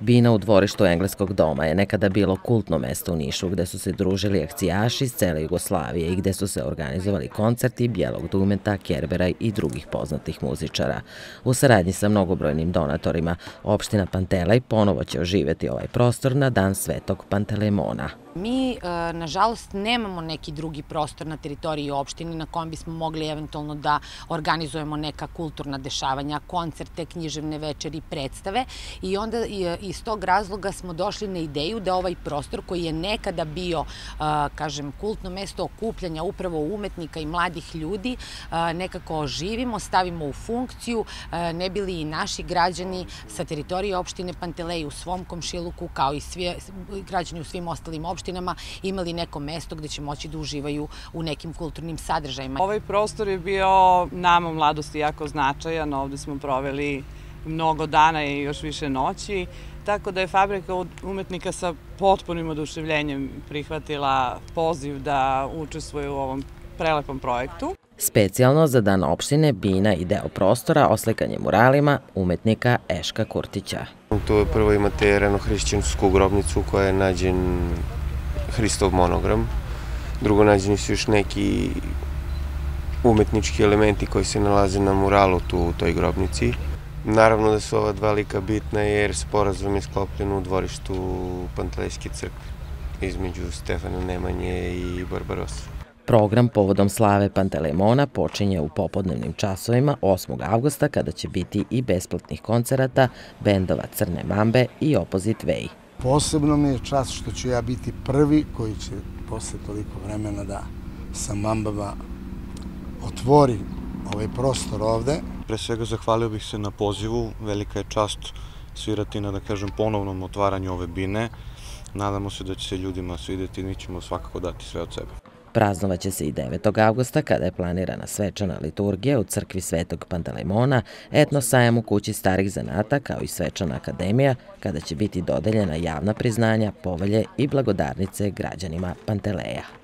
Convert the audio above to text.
Bina u dvorištu engleskog doma je nekada bilo kultno mesto u Nišu gde su se družili akcijaši iz cele Jugoslavije i gde su se organizovali koncerti Bjelog dugmeta, Kerbera i drugih poznatih muzičara. U saradnji sa mnogobrojnim donatorima, opština Pantelej ponovo će oživeti ovaj prostor na dan Svetog Pantelemona. Mi, e, nažalost, nemamo neki drugi prostor na teritoriji opštine na kojem bismo mogli eventualno da organizujemo neka kulturna dešavanja, koncerte, književne večeri, predstave. I onda e, iz tog razloga smo došli na ideju da ovaj prostor koji je nekada bio, e, kažem, kultno mesto okupljanja upravo umetnika i mladih ljudi, nekako oživimo, stavimo u funkciju, ne bili i naši građani sa teritorije opštine Pantelej u svom komšiluku, kao i svi građani u svim ostalim opštinama, opštinama imali neko mesto gde će moći da uživaju u nekim kulturnim sadržajima. Ovaj prostor je bio nama u mladosti jako značajan, ovde smo proveli mnogo dana i još više noći, tako da je Fabrika umetnika sa potpunim oduševljenjem prihvatila poziv da učestvuje u ovom prelepom projektu. Specijalno za dan opštine Bina i deo prostora oslikanje muralima umetnika Eška Kurtića. Tu prvo imate ranohrišćansku grobnicu koja je nađen Hristov monogram. Drugo, nađeni su još neki umetnički elementi koji se nalaze na muralu tu u toj grobnici. Naravno da su ova dva lika bitna jer sporazum je sklopljen u dvorištu Pantelejske crkve između Stefana Nemanje i Barbarosa. Program povodom slave Pantelemona počinje u popodnevnim časovima 8. avgusta kada će biti i besplatnih koncerata bendova Crne Mambe i Opozit Vej. Posebno mi je čast što ću ja biti prvi koji će posle toliko vremena da sa mambama otvori ovaj prostor ovde. Pre svega zahvalio bih se na pozivu, velika je čast svirati na, da kažem, ponovnom otvaranju ove bine. Nadamo se da će se ljudima svideti i mi ćemo svakako dati sve od sebe. Praznovaće se i 9. augusta kada je planirana svečana liturgija u crkvi Svetog Pantelejmona, etno sajam u kući starih zanata kao i svečana akademija kada će biti dodeljena javna priznanja, povelje i blagodarnice građanima Panteleja.